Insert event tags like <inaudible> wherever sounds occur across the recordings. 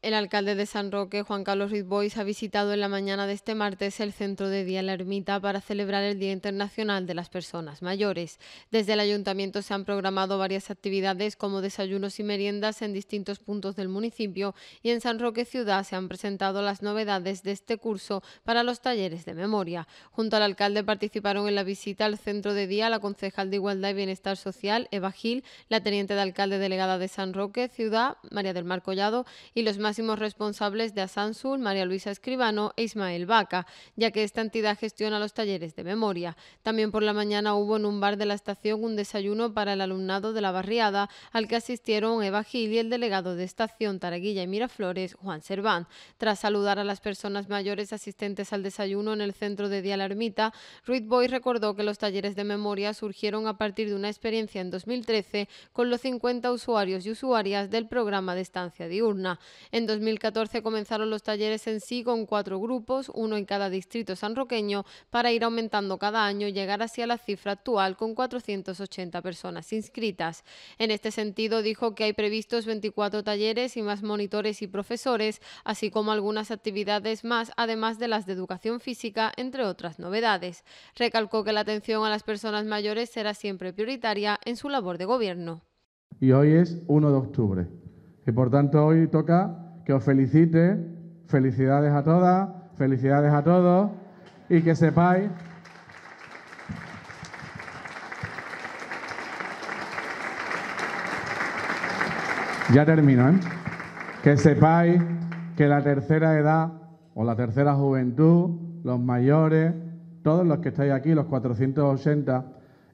El alcalde de San Roque, Juan Carlos Ruiz Bois, ha visitado en la mañana de este martes el centro de día La Ermita para celebrar el Día Internacional de las Personas Mayores. Desde el ayuntamiento se han programado varias actividades como desayunos y meriendas en distintos puntos del municipio y en San Roque Ciudad se han presentado las novedades de este curso para los talleres de memoria. Junto al alcalde participaron en la visita al centro de día la concejal de Igualdad y Bienestar Social, Eva Gil, la teniente de alcalde delegada de San Roque Ciudad, María del Mar Collado, y los máximos responsables de Asansul, María Luisa Escribano e Ismael Vaca, ya que esta entidad gestiona los talleres de memoria. También por la mañana hubo en un bar de la estación un desayuno para el alumnado de la barriada, al que asistieron Eva Gil y el delegado de estación Taraguilla y Miraflores, Juan Serván. Tras saludar a las personas mayores asistentes al desayuno en el centro de Día La Ermita, Ruiz Boy recordó que los talleres de memoria surgieron a partir de una experiencia en 2013 con los 50 usuarios y usuarias del programa de estancia diurna. 2014 comenzaron los talleres en sí con cuatro grupos, uno en cada distrito sanroqueño, para ir aumentando cada año y llegar así a la cifra actual con 480 personas inscritas. En este sentido, dijo que hay previstos 24 talleres y más monitores y profesores, así como algunas actividades más, además de las de educación física, entre otras novedades. Recalcó que la atención a las personas mayores será siempre prioritaria en su labor de gobierno. Y hoy es 1 de octubre. Y por tanto hoy toca que os felicite. Felicidades a todas, felicidades a todos y que sepáis Ya termino, ¿eh? Que sepáis que la tercera edad o la tercera juventud, los mayores, todos los que estáis aquí, los 480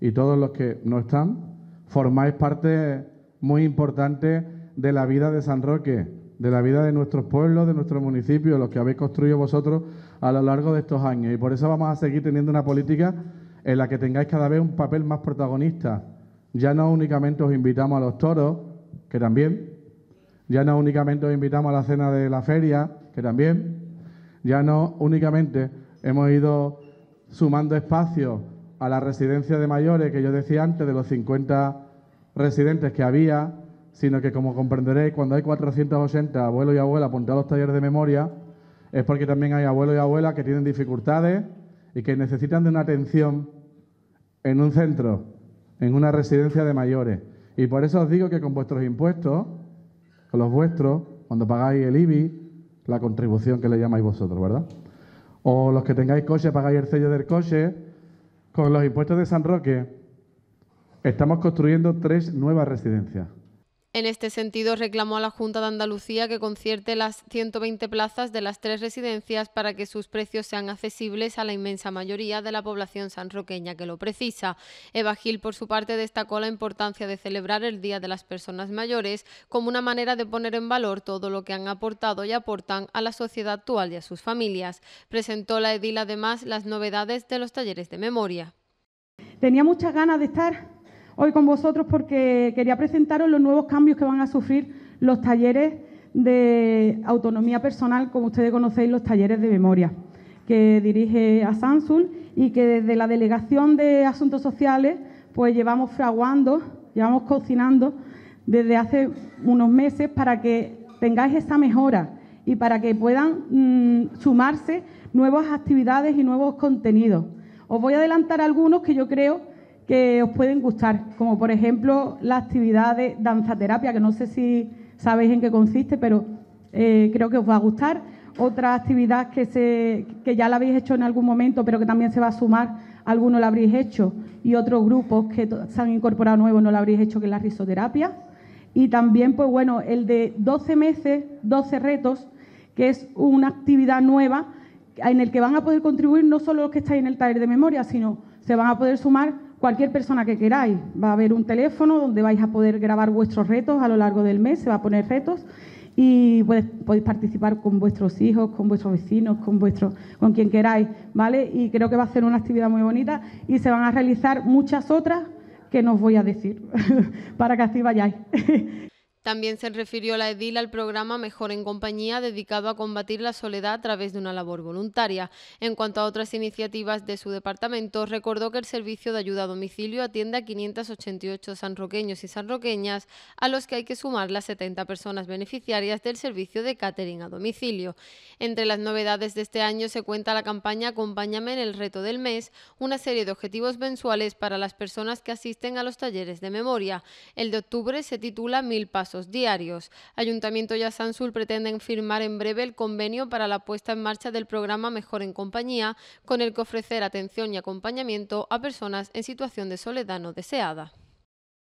y todos los que no están, formáis parte muy importante de la vida de San Roque de la vida de nuestros pueblos, de nuestros municipios, los que habéis construido vosotros a lo largo de estos años. Y por eso vamos a seguir teniendo una política en la que tengáis cada vez un papel más protagonista. Ya no únicamente os invitamos a los toros, que también. Ya no únicamente os invitamos a la cena de la feria, que también. Ya no únicamente hemos ido sumando espacios a la residencia de mayores, que yo decía antes, de los 50 residentes que había, sino que como comprenderéis, cuando hay 480 abuelos y abuelas apuntados a los talleres de memoria, es porque también hay abuelos y abuelas que tienen dificultades y que necesitan de una atención en un centro, en una residencia de mayores. Y por eso os digo que con vuestros impuestos, con los vuestros, cuando pagáis el IBI, la contribución que le llamáis vosotros, ¿verdad? O los que tengáis coche, pagáis el sello del coche, con los impuestos de San Roque, estamos construyendo tres nuevas residencias. En este sentido, reclamó a la Junta de Andalucía que concierte las 120 plazas de las tres residencias para que sus precios sean accesibles a la inmensa mayoría de la población sanroqueña que lo precisa. Eva Gil, por su parte, destacó la importancia de celebrar el Día de las Personas Mayores como una manera de poner en valor todo lo que han aportado y aportan a la sociedad actual y a sus familias. Presentó la edil además las novedades de los talleres de memoria. Tenía muchas ganas de estar hoy con vosotros porque quería presentaros los nuevos cambios que van a sufrir los talleres de autonomía personal, como ustedes conocéis, los talleres de memoria, que dirige a Sansul y que desde la Delegación de Asuntos Sociales pues llevamos fraguando, llevamos cocinando desde hace unos meses para que tengáis esa mejora y para que puedan mm, sumarse nuevas actividades y nuevos contenidos. Os voy a adelantar algunos que yo creo que os pueden gustar, como por ejemplo la actividad de danzaterapia, que no sé si sabéis en qué consiste, pero eh, creo que os va a gustar. Otra actividad que, se, que ya la habéis hecho en algún momento, pero que también se va a sumar, algunos la habréis hecho y otros grupos que se han incorporado nuevos no la habréis hecho, que es la risoterapia. Y también, pues bueno, el de 12 meses, 12 retos, que es una actividad nueva en el que van a poder contribuir no solo los que estáis en el taller de memoria, sino se van a poder sumar cualquier persona que queráis. Va a haber un teléfono donde vais a poder grabar vuestros retos a lo largo del mes, se va a poner retos y podéis participar con vuestros hijos, con vuestros vecinos, con vuestro, con quien queráis, ¿vale? Y creo que va a ser una actividad muy bonita y se van a realizar muchas otras que no os voy a decir <laughs> para que así vayáis. <laughs> También se refirió la edil al programa Mejor en Compañía dedicado a combatir la soledad a través de una labor voluntaria. En cuanto a otras iniciativas de su departamento, recordó que el servicio de ayuda a domicilio atiende a 588 sanroqueños y sanroqueñas, a los que hay que sumar las 70 personas beneficiarias del servicio de catering a domicilio. Entre las novedades de este año se cuenta la campaña Acompáñame en el reto del mes, una serie de objetivos mensuales para las personas que asisten a los talleres de memoria. El de octubre se titula Mil Diarios. Ayuntamiento y Asansul pretenden firmar en breve el convenio para la puesta en marcha del programa Mejor en Compañía, con el que ofrecer atención y acompañamiento a personas en situación de soledad no deseada.